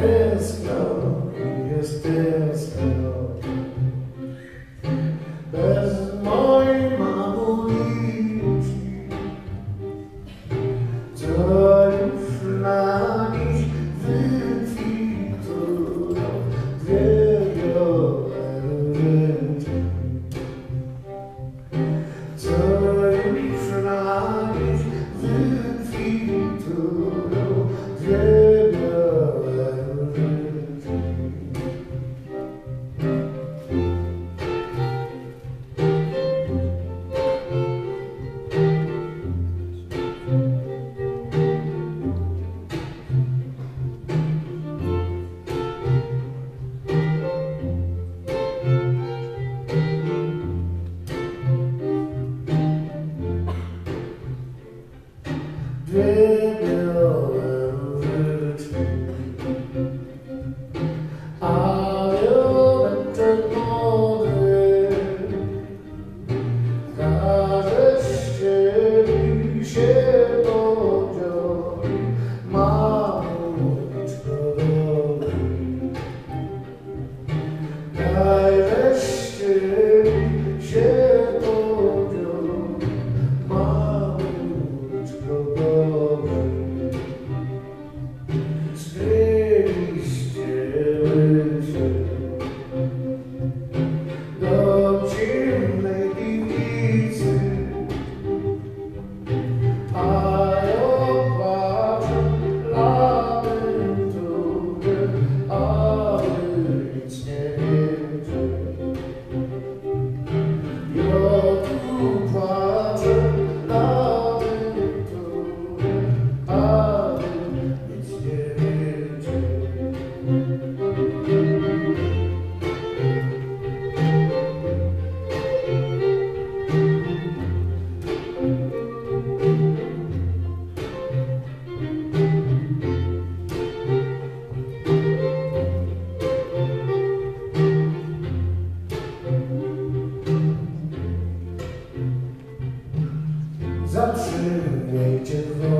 Tesco, yes, Tesco. 只为见你